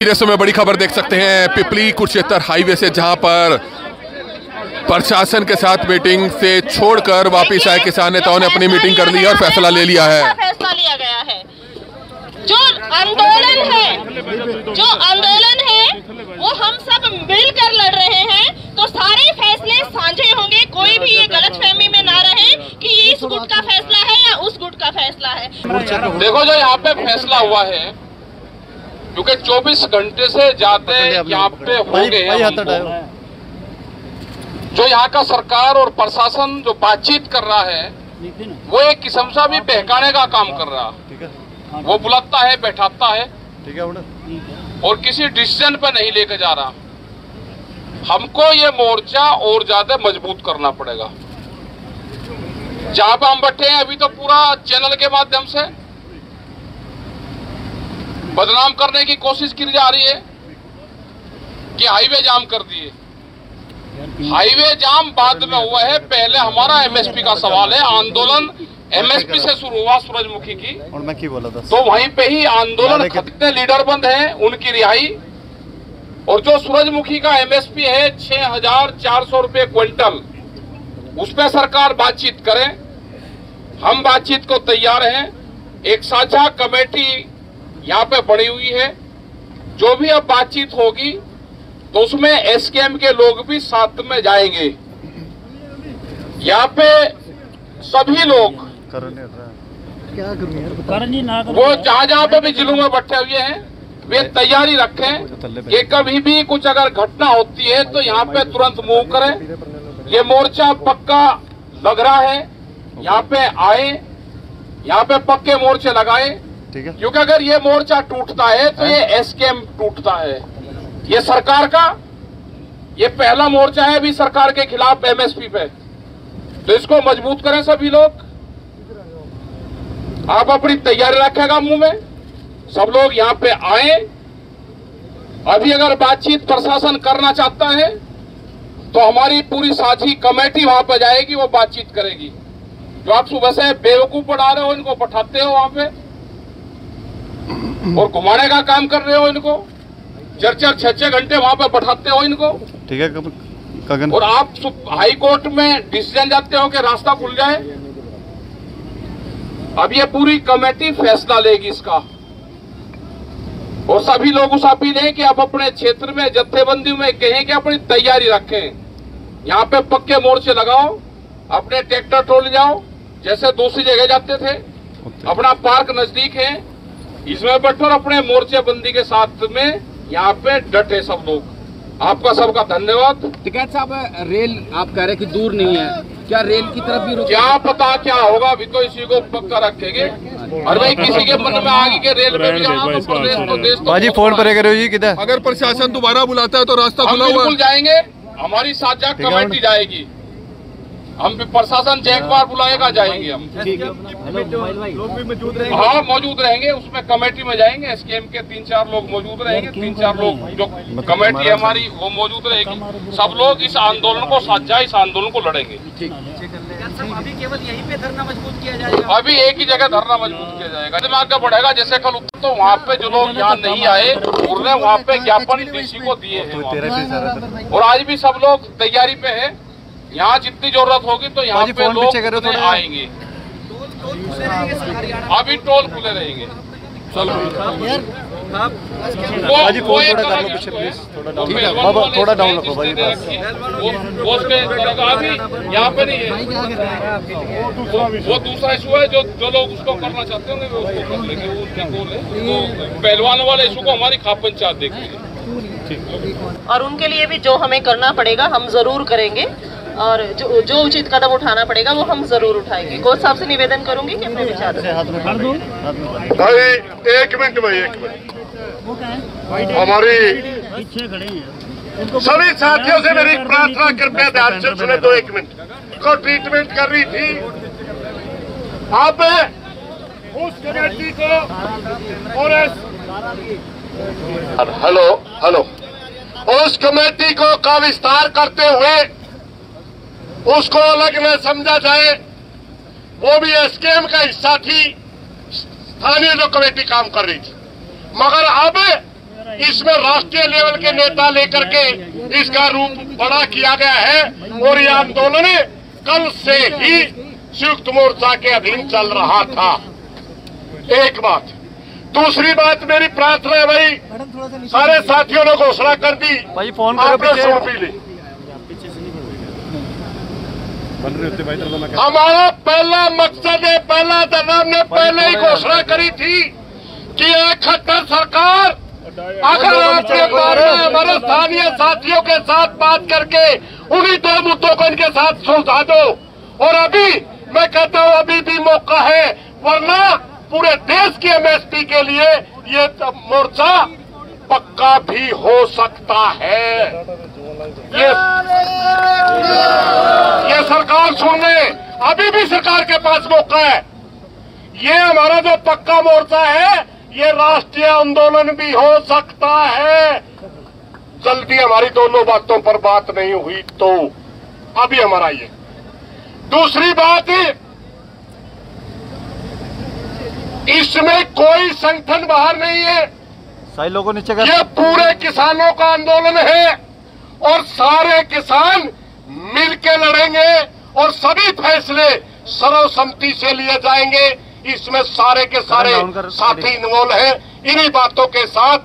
रेसों में बड़ी खबर देख सकते हैं। पिपली कुरुक्षेत्र हाईवे से जहाँ पर प्रशासन के साथ मीटिंग से छोड़कर वापिस आए किसान नेताओं ने अपनी मीटिंग कर ली और फैसला ले लिया है। फैसला लिया गया है। जो आंदोलन है जो आंदोलन है वो हम सब मिलकर लड़ रहे हैं। तो सारे फैसले साझे होंगे कोई भी ये गलत फहमी में ना रहे कि इस गुट का फैसला है या उस गुट का फैसला है। देखो जो यहाँ पे फैसला हुआ है क्योंकि 24 घंटे से जाते यहाँ पे हो गए जो यहाँ का सरकार और प्रशासन जो बातचीत कर रहा है वो एक किस्म सा भी बहकाने का काम कर रहा। वो बुलाता है बैठाता है। ठीक है और किसी डिसीज़न पे नहीं लेके जा रहा। हमको ये मोर्चा और ज़्यादा मज़बूत करना पड़ेगा। जहाँ पे हम बैठे हैं अभी तो पूरा चैनल के माध्यम से बदनाम करने की कोशिश की जा रही है कि हाईवे जाम कर दिए। हाईवे जाम बाद में हुआ है। पहले हमारा एमएसपी का सवाल है। आंदोलन एमएसपी से शुरू हुआ सूरजमुखी की। और मैं क्या बोला था? तो वहीं पे ही आंदोलन कितने लीडर बंद हैं उनकी रिहाई। और जो सूरजमुखी का एमएसपी है छह हज़ार चार सौ रुपये क्विंटल। उस पर सरकार बातचीत करे। हम बातचीत को तैयार हैं। एक साझा कमेटी यहाँ पे बनी हुई है। जो भी अब बातचीत होगी तो उसमें एसकेएम के लोग भी साथ में जाएँगे। यहाँ पे सभी लोग, वो जहाँ जहाँ पे भी जिलों में बैठे हुए हैं, वे तैयारी रखें ये कभी भी कुछ अगर घटना होती है तो यहाँ पे तुरंत मूव करें। ये मोर्चा पक्का लग रहा है। यहाँ पे आए, यहाँ पे पक्के मोर्चे लगाए। ठीक है? क्योंकि अगर ये मोर्चा टूटता है तो ये एसकेएम टूटता है। ये सरकार का ये पहला मोर्चा है अभी सरकार के खिलाफ एमएसपी पे। तो इसको मज़बूत करें सभी लोग। आप अपनी तैयारी रखेगा मुँह में। सब लोग यहाँ पे आए। अभी अगर बातचीत प्रशासन करना चाहता है तो हमारी पूरी साझी कमेटी वहाँ पर जाएगी वो बातचीत करेगी। जो आप सुबह से बेवकूफ़ पढ़ा रहे हो इनको पठाते हो वहाँ पे। और घुमाने का काम कर रहे हो इनको? चार चार छह छह घंटे वहाँ पे बैठाते हो इनको? ठीक है गगन और आप हाई कोर्ट में डिसीज़न जाते हो कि रास्ता खुल जाए? अब ये पूरी कमेटी फैसला लेगी इसका। और सभी लोग उस अपील है कि आप अपने क्षेत्र में जत्थेबंदी में कहें कि अपनी तैयारी रखें। यहाँ पे पक्के मोर्चे लगाओ अपने ट्रैक्टर टोल जाओ जैसे दूसरी जगह जाते थे। अपना पार्क नज़दीक है इसमें बैठो अपने मोर्चे बंदी के साथ में यहाँ पे डटे सब लोग। आपका सबका धन्यवाद। टिकैत साहब रेल आप कह रहे कि दूर नहीं है। क्या रेल की तरफ़ भी क्या पता क्या होगा अभी तो इसी को पक्का रखेंगे। और भाई किसी के मन में आगे के रेल में भी जाना तो बहुत फ़ोन पर करो जी किधर? अगर प्रशासन दोबारा बुलाता है तो रास्ता हम खुला हुआ जाएँगे हमारी साझा कमेटी जाएगी। हम भी प्रशासन जय बार बुलाएगा जाएँगे हम। हाँ। मौजूद रहेंगे। उसमें कमेटी में जाएँगे एसकेएम के तीन चार लोग मौजूद रहेंगे तीन चार लोग जो कमेटी है हमारी वो मौजूद रहेगी। सब लोग इस आंदोलन को साझा इस आंदोलन को लड़ेंगे। अभी केवल यहीं पे धरना मज़बूत किया जाएगा। अभी एक ही जगह धरना मज़बूत किया जाएगा। जब आगे बढ़ेगा जैसे कल उत्तर तो वहाँ पे जो लोग यहाँ नहीं आए उन्होंने वहाँ पे ज्ञापन डीसी को दिए हैं सारा और आज भी सब लोग तैयारी पे है। यहाँ जितनी ज़रूरत होगी तो यहाँ पे लोग। आएँगे। अभी टोल खुले रहेंगे। चलो। फ़ोन थोड़ा कर लो पीछे, please, थोड़ा डाउन। बाबा, थोड़ा डाउन रखो, जिसने बाजी, वो- वो उसके अभी यहाँ पे नहीं है। वो वो दूसरा इशू है जो जो लोग उसको करना चाहते होंगे वो उसको कर लेंगे। वो उनकी गोल है पहलवान वाले इशू को हमारी खाप पंचायत देख लेगी और उनके लिए भी जो हमें करना पड़ेगा हम ज़रूर करेंगे। और जो जो उचित कदम उठाना पड़ेगा वो हम ज़रूर उठाएँगे। कोच साहब से निवेदन करूँगी कि अपने विचार। भाई एक मिनट भाई एक मिनट। हमारी पीछे खड़े हैं सभी साथियों से मेरी प्रार्थना कृपया ध्यान से सुने दो एक मिनट। को ट्रीटमेंट कर रही थी? आप उस कमेटी को और हेलो हेलो। उस कमेटी को का विस्तार करते हुए उसको अलग न समझा जाए वो भी एसकेएम का हिस्सा थी स्थानीय जो कमेटी काम कर रही थी। मगर अब इसमें राष्ट्रीय लेवल के नेता लेकर के इसका रूप बड़ा किया गया है और यह आंदोलन कल से ही संयुक्त मोर्चा के अधीन चल रहा था। एक बात। दूसरी बात मेरी प्रार्थना है भाई सारे साथियों ने घोषणा कर दी। भाई फ़ोन करो आपने सुन भी ली। हमारा पहला मकसद है पहला धरना ने पहले ही घोषणा करी थी कि एक खट्टर सरकार अगर आपके बारे में हमारे स्थानीय साथियों के साथ बात करके उन्हीं दो मुद्दों को इनके साथ सुलझा दो। और अभी मैं कहता हूँ अभी भी मौका है वरना पूरे देश की एमएसपी के लिए ये मोर्चा पक्का भी हो सकता है। ये ये सरकार सुन ले अभी भी सरकार के पास मौका है। ये हमारा जो पक्का मोर्चा है ये राष्ट्रीय आंदोलन भी हो सकता है। जल्दी हमारी दोनों बातों पर बात नहीं हुई तो अभी हमारा ये। दूसरी बात इसमें कोई संगठन बाहर नहीं है। सही लोगों नीचे ये पूरे किसानों का आंदोलन है। और सारे किसान मिलके लड़ेंगे और सभी फैसले सर्वसम्मति से लिए जाएँगे। इसमें सारे के सारे साथी इन्वॉल्व हैं। इन्हीं बातों के साथ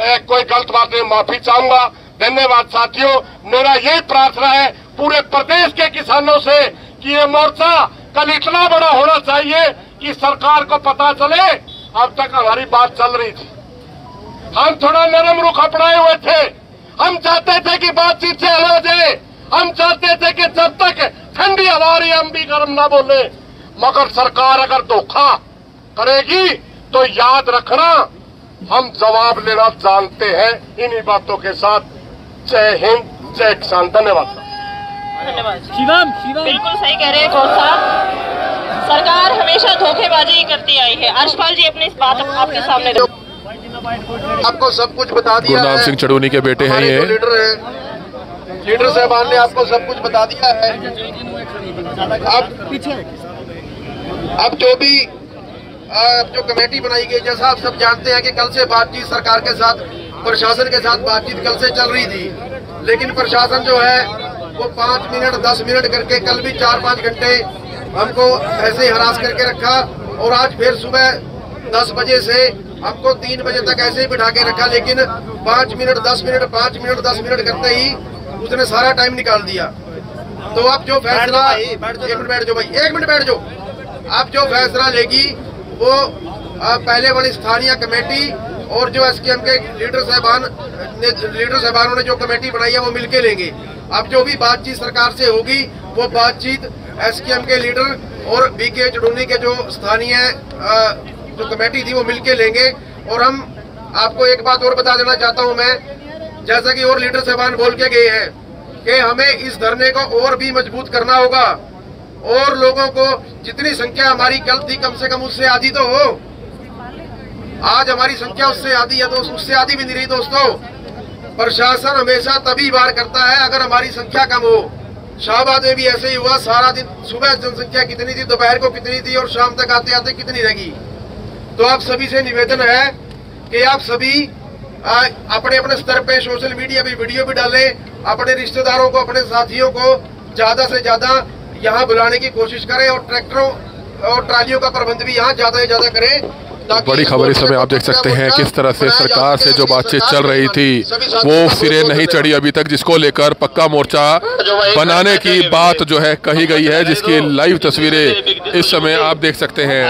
ए, कोई गलत बात नहीं माफ़ी चाहूँगा। धन्यवाद साथियों। मेरा यही प्रार्थना है पूरे प्रदेश के किसानों से कि ये मोर्चा कल इतना बड़ा होना चाहिए कि सरकार को पता चले अब तक हमारी बात चल रही थी। हम थोड़ा नरम रुख अपनाए हुए थे हम चाहते थे कि बातचीत से हल हो जाए हम चाहते थे कि जब तक ठंडी हवा रही हम भी गर्म ना बोले। मगर सरकार अगर धोखा करेगी तो याद रखना हम जवाब लेना जानते हैं इन्हीं बातों के साथ। जय हिंद जय किसान। धन्यवाद धन्यवाद शिवम शिवम। बिल्कुल सही कह रहे हैं कौन साहब। सरकार हमेशा धोखेबाजी ही करती आई है। अर्शपाल जी अपनी इस बात आपके सामने रखो। आपको सब कुछ बता दिया गुरनाम सिंह चड़ूनी के बेटे हैं ये। लीडर हैं। लीडर साहबान ने आपको सब कुछ बता दिया है। अब अब जो भी आ, जो कमेटी बनाई गई जैसा आप सब जानते हैं कि कल से बातचीत सरकार के साथ प्रशासन के साथ बातचीत कल से चल रही थी। लेकिन प्रशासन जो है वो पाँच मिनट दस मिनट करके कल भी चार पाँच घंटे हमको ऐसे ही हरास करके रखा। और आज फिर सुबह दस बजे से हमको तीन बजे तक ऐसे ही बिठा के रखा लेकिन पाँच मिनट दस मिनट पाँच मिनट दस मिनट करते ही उसने सारा टाइम निकाल दिया। तो अब जो फैसला एक मिनट बैठ जाओ भाई एक मिनट बैठ जाओ। अब जो फैसला लेगी वो पहले वाली स्थानीय कमेटी और जो एसकेएम के एम के लीडर साहबान ने लीडर साहबानों ने जो कमेटी बनाई है वो मिलके लेंगे। अब जो भी बातचीत सरकार से होगी वो बातचीत एसकेएम के एम के लीडर और बीके चडूनी के जो स्थानीय जो कमेटी थी वो मिलके लेंगे। और हम आपको एक बात और बता देना चाहता हूँ मैं, जैसा कि और लीडर साहबान बोल के गए हैं कि हमें इस धरने को और भी मज़बूत करना होगा। और लोगों को जितनी संख्या हमारी कल थी, कम से कम उससे आधी तो हो। आज हमारी संख्या उससे आधी है तो उससे आधी भी नहीं रही दोस्तों। प्रशासन हमेशा तभी वार करता है अगर हमारी संख्या कम हो। शाहबाद में भी ऐसे ही हुआ, सारा दिन सुबह जनसंख्या कितनी थी, दोपहर को कितनी थी और शाम तक आते आते कितनी रहेगी तो आप सभी से निवेदन है कि आप सभी आ, अपने अपने स्तर पे सोशल मीडिया पे वीडियो भी डालें अपने रिश्तेदारों को अपने साथियों को ज़्यादा से ज़्यादा यहाँ बुलाने की कोशिश करें और ट्रैक्टरों और ट्रालियों का प्रबंध भी यहाँ ज़्यादा से ज़्यादा करें बड़ी खबर इस समय आप देख सकते हैं किस तरह से सरकार से जो बातचीत चल रही थी वो सिरे नहीं चढ़ी अभी तक जिसको लेकर पक्का मोर्चा बनाने की बात जो है कही गई है जिसकी लाइव तस्वीरें इस समय आप देख सकते हैं।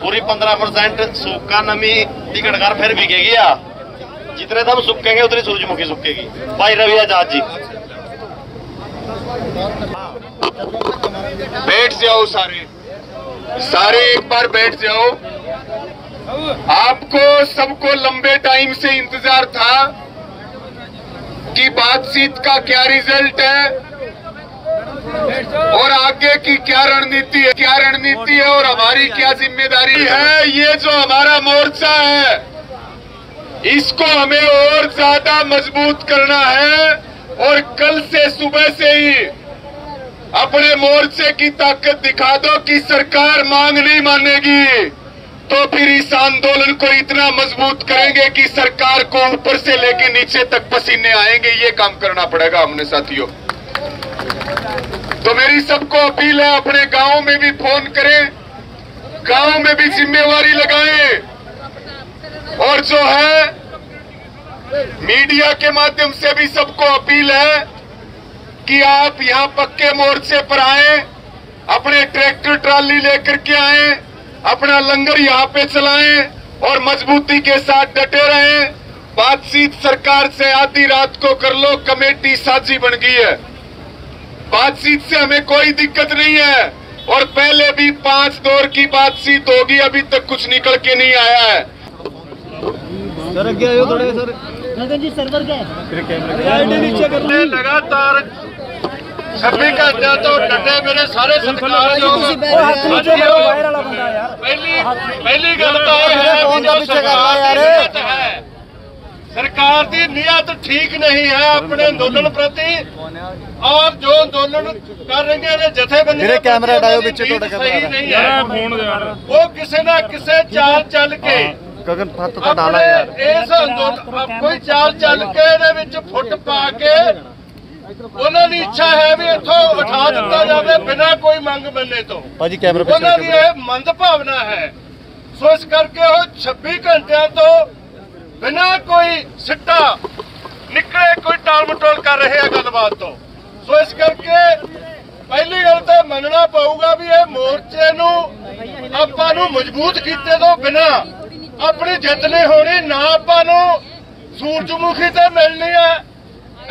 पूरी पंद्रह परसेंट सूखा नमी टिकट कर फिर बिकेगी जितने दम सुकेंगे उतनी सूरजमुखी सुकेगी भाई रवि आज़ाद जी। बैठ जाओ सारे। सारे एक बार बैठ जाओ। आपको सबको लंबे टाइम से इंतज़ार था कि बातचीत का क्या रिज़ल्ट है? और आगे की क्या रणनीति है? क्या रणनीति है और हमारी क्या ज़िम्मेदारी है? ये जो हमारा मोर्चा है, इसको हमें और ज़्यादा मज़बूत करना है और कल से सुबह से ही अपने मोर्चे की ताकत दिखा दो कि सरकार मांग नहीं मानेगी तो फिर इस आंदोलन को इतना मज़बूत करेंगे कि सरकार को ऊपर से लेके नीचे तक पसीने आएँगे। ये काम करना पड़ेगा हमने साथियों। तो मेरी सबको अपील है, अपने गाँव में भी फ़ोन करें, गाँव में भी जिम्मेवारी लगाएँ। और जो है, मीडिया के माध्यम से भी सबको अपील है कि आप यहाँ पक्के मोर्चे पर आए, अपने ट्रैक्टर ट्राली लेकर के आए, अपना लंगर यहाँ पे चलाएँ और मजबूती के साथ डटे रहें। बातचीत सरकार से आधी रात को कर लो, कमेटी साझी बन गई है। बातचीत से हमें कोई दिक्कत नहीं है। और पहले भी पाँच दौर की बातचीत होगी अभी तक कुछ निकल के नहीं आया है। सर लगातार सभी का क्या तो डटे मेरे सारे सरकार हाँ पहली पहली गलत है। ਸਰਕਾਰ ਦੀ ਨੀਅਤ ਠੀਕ ਨਹੀਂ ਹੈ ਆਪਣੇ ਅੰਦੋਲਨ ਪ੍ਰਤੀ। ਔਰ ਜੋ ਅੰਦੋਲਨ ਕਰ ਰਹੀਆਂ ਨੇ ਜਥੇਬੰਦੀਆਂ ਵੀਰੇ ਕੈਮਰਾ ਹਟਾਇਓ ਵਿੱਚ ਤੁਹਾਡਾ ਕੈਮਰਾ ਨਹੀਂ ਹੈ। ਉਹ ਕਿਸੇ ਨਾ ਕਿਸੇ ਚਾਲ ਚੱਲ ਕੇ ਗगन ਹੱਥ ਤਾਂ ਡਾਲਾ ਯਾਰ। ਇਸ ਅੰਦੋਲਨ ਕੋਈ ਚਾਲ ਚੱਲ ਕੇ ਇਹਦੇ ਵਿੱਚ ਫੁੱਟ ਪਾ ਕੇ ਉਹਨਾਂ ਦੀ ਇੱਛਾ ਹੈ ਵੀ ਇੱਥੋਂ ਉਠਾ ਦਿੱਤਾ ਜਾਵੇ ਬਿਨਾਂ ਕੋਈ ਮੰਗ ਮੰਨੇ ਤੋਂ। ਭਾਜੀ ਕੈਮਰਾ ਉਹਨਾਂ ਦੀ ਪਿੱਛੇ ਇਹ ਮੰਦ ਭਾਵਨਾ ਹੈ। ਸੋ ਇਸ ਕਰਕੇ ਉਹ 26 ਘੰਟਿਆਂ ਤੋਂ ਸਿੱਟਾ। ਨਿਕਲੇ ਕੋਈ ਟਾਲ ਮਟੋਲ ਕਰ ਰਹੇ ਆ ਗੱਲਬਾਤ ਤੋਂ। ਸੋ ਇਸ ਕਰਕੇ ਪਹਿਲੀ ਗੱਲ ਤਾਂ ਮੰਨਣਾ ਪਊਗਾ ਵੀ ਇਹ ਮੋਰਚੇ ਨੂੰ ਆਪਾਂ ਨੂੰ ਮਜ਼ਬੂਤ ਕੀਤੇ ਤੋਂ ਬਿਨਾਂ ਆਪਣੀ ਜਿੱਤ ਨਹੀਂ ਹੋਣੀ, ਨਾ ਆਪਾਂ ਨੂੰ ਸੂਰਜਮੁਖੀ ਤੇ ਮਿਲਣੀ ਹੈ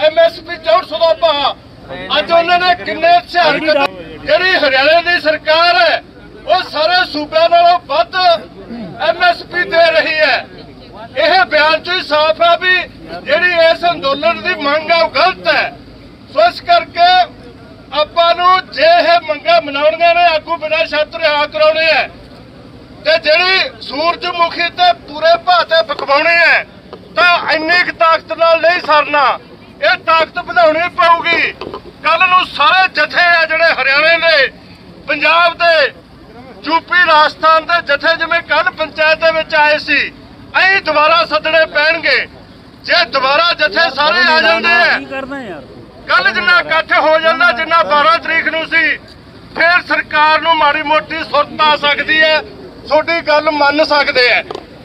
ਐਮਐਸਪੀ 400 ਦਾ ਭਾਅ। ਅੱਜ ਉਹਨਾਂ ਨੇ ਕਿੰਨੇ ਹਥਿਆਰ ਜਿਹੜੀ ਹਰਿਆਣੇ ਦੀ ਸਰਕਾਰ ਹੈ, ਉਹ ਸਾਰੇ ਸੂਬਿਆਂ ਨਾਲੋਂ ਵੱਧ ਐਮਐਸਪੀ ਦੇ ਰਹੀ ਹੈ ਇਹ ਬਿਆਨ ਚ ਹੀ ਸਾਫ਼ ਹੈ ਵੀ ਜਿਹੜੀ ਇਸ ਅੰਦੋਲਨ ਦੀ ਮੰਗ ਹੈ ਉਹ ਗਲਤ ਹੈ ਸੋ ਇਸ ਕਰਕੇ ਆਪਾਂ ਨੂੰ ਜੇ ਮਨਾਉਣੀਆਂ ਨੇ ਆਗੂ ਬਿਨਾਂ ਸ਼ਰਤ ਰਿਹਾ ਕਰਾਉਣੇ ਹੈ ਤੇ ਜਿਹੜੀ ਸੂਰਜਮੁਖੀ ਤੇ ਪੂਰੇ ਭਾਤੇ ਫਕਵਾਉਣੇ ਹੈ ਤਾਂ ਇੰਨੀ ਕੁ ਤਾਕਤ ਨਾਲ ਨਹੀਂ ਸਰਨਾ। ਇਹ ਤਾਕਤ ਵਧਾਉਣੀ ਪਊਗੀ। ਕੱਲ ਨੂੰ ਸਾਰੇ ਜਥੇ ਆ ਜਿਹੜੇ ਹਰਿਆਣੇ ਦੇ ਪੰਜਾਬ ਦੇ ਯੂਪੀ ਰਾਜਸਥਾਨ ਦੇ ਜਥੇ ਜਿਵੇਂ ਕੱਲ ਪੰਚਾਇਤ ਦੇ ਵਿੱਚ ਆਏ ਸੀ ਐਂ ਦੁਬਾਰਾ ਸੱਦਣੇ ਪੈਣਗੇ। ਜੇ ਦੁਬਾਰਾ ਜਥੇ ਸਾਰੇ ਆ ਜਾਂਦੇ ਆ ਕੱਲ ਜਿੰਨਾ ਇਕੱਠ ਹੋ ਜਾਂਦਾ ਜਿੰਨਾ 12 ਤਰੀਕ ਨੂੰ ਸੀ ਫਿਰ ਸਰਕਾਰ ਨੂੰ ਮਾੜੀ ਮੋਟੀ ਸੁਰਤ ਆ ਸਕਦੀ ਹੈ ਤੁਹਾਡੀ ਗੱਲ ਮੰਨ ਸਕਦੇ ਆ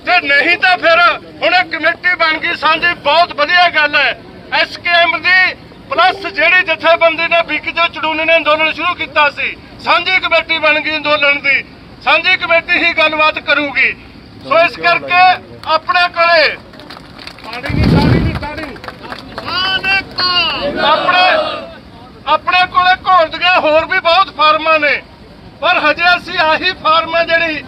ਤੇ ਨਹੀਂ ਤਾਂ ਫਿਰ ਹੁਣ ਇਹ ਕਮੇਟੀ ਬਣ ਗਈ ਸਾਂਝੀ ਬਹੁਤ ਵਧੀਆ ਗੱਲ ਹੈ। ਐਸਕੇਐਮ ਦੀ ਪਲੱਸ ਜਿਹੜੀ ਜਥੇਬੰਦੀ ਨੇ ਵਿਕ ਜੋ ਚੜੂਨੇ ਨੇ ਅੰਦੋਲਨ ਸ਼ੁਰੂ ਕੀਤਾ ਸੀ ਸਾਂਝੀ ਕਮੇਟੀ ਬਣ ਗਈ ਅੰਦੋਲਨ ਦੀ। ਸਾਂਝੀ ਕਮੇਟੀ ਹੀ ਗੱਲਬਾਤ ਕਰੂਗੀ। ਸੋ ਇਸ ਕਰਕੇ ਆਪਣੇ ਕੋਲੇ ਪਾਣੀ ਨਹੀਂ ਪਾਣੀ ਨਹੀਂ ਪਾਣੀ ਆਪਣੇ ਆਪਣੇ ਕੋਲੇ ਘੋਲਦੀਆਂ ਹੋਰ ਵੀ ਬਹੁਤ ਫਾਰਮਾਂ ਨੇ। ਪਰ ਹਜੇ ਅਸੀਂ ਆਹੀ ਫਾਰਮ ਹੈ ਜਿਹੜੀ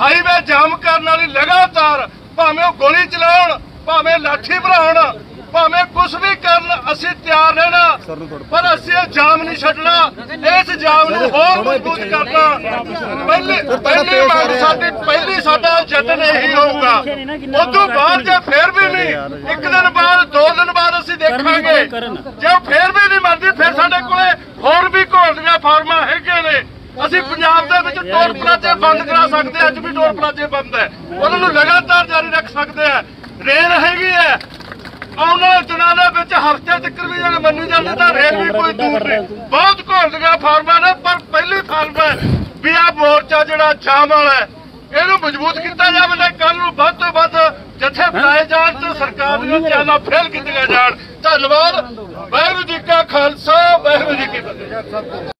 ਹਾਈਵੇ ਜਾਮ ਕਰਨ ਵਾਲੀ ਲਗਾਤਾਰ ਭਾਵੇਂ ਉਹ ਗੋਲੀ ਚਲਾਉਣ, ਭਾਵੇਂ ਲਾਠੀ ਭਰਾਉਣ, ਭਾਵੇਂ ਕੁਝ ਵੀ ਕਰਨ, ਅਸੀਂ ਤਿਆਰ ਰਹਿਣਾ ਪਰ ਅਸੀਂ ਇਹ ਜਾਮ ਨਹੀਂ ਛੱਡਣਾ। ਇਸ ਜਾਮ ਨੂੰ ਹੋਰ ਮਜ਼ਬੂਤ ਕਰਨਾ ਪਹਿਲੀ ਪਹਿਲੀ ਮੰਗ ਸਾਡੀ ਪਹਿਲੀ ਸਾਡਾ ਯਤਨ ਇਹੀ ਹੋਊਗਾ। ਉਸ ਤੋਂ ਬਾਅਦ ਜੇ ਫੇਰ ਵੀ ਨਹੀਂ ਇੱਕ ਦਿਨ ਬਾਅਦ ਦੋ ਦਿਨ ਬਾਅਦ ਅਸੀਂ ਦੇਖਾਂਗੇ। ਜੇ ਫੇਰ ਵੀ ਨਹੀਂ ਮੰਨਦੀ ਫਿਰ ਸਾਡੇ ਕੋਲੇ ਹੋਰ ਵੀ ਘੋਲਦੀਆਂ ਫਾਰਮਾਂ ਹੈਗੀਆਂ ਨੇ। ਅਸੀਂ ਪੰਜਾਬ ਦੇ ਵਿੱਚ ਟੋਲ ਪਲਾਜ਼ੇ ਬੰਦ ਕਰਾ ਸਕਦੇ ਅੱਜ ਵੀ ਟੋਲ ਪਲਾਜ਼ੇ ਬੰਦ ਹੈ। ਉਹਨਾਂ ਨੂੰ ਲਗਾਤਾਰ ਜਾਰੀ ਰੱਖ ਸਕਦੇ ਆ। ਰੇਲ ਹੈਗੀ ਆਉਣ ਵਾਲੇ ਦਿਨਾਂ ਦੇ ਵਿੱਚ ਹਫ਼ਤੇ ਤੱਕ ਵੀ ਜੇ ਮੰਨੀ ਜਾਂਦੀ ਤਾਂ ਰੇਲ ਵੀ ਕੋਈ ਦੂਰ ਨਹੀਂ। ਬਹੁਤ ਘੋਲਦੀਆਂ ਫਾਰਮਾਂ ਨੇ ਪਰ ਪਹਿਲੀ ਫਾਰਮ ਹੈ ਵੀ ਆ ਮੋਰਚਾ ਜਿਹੜਾ ਜਾਮ ਵਾਲਾ ਇਹਨੂੰ ਮਜ਼ਬੂਤ ਕੀਤਾ ਜਾਵੇ ਤੇ ਕੱਲ ਨੂੰ ਵੱਧ ਤੋਂ ਵੱਧ ਜਥੇ ਬਣਾਏ ਜਾਣ ਤੇ ਸਰਕਾਰ ਦੀਆਂ ਚਾਲਾਂ ਫੇਲ ਕੀਤੀਆਂ ਜਾਣ। ਧੰਨਵਾਦ। ਵਾਹਿਗੁਰੂ ਜੀ ਕਾ ਖਾਲਸਾ ਵਾਹਿਗੁਰੂ ਜੀ ਕੀ ਫਤਿਹ।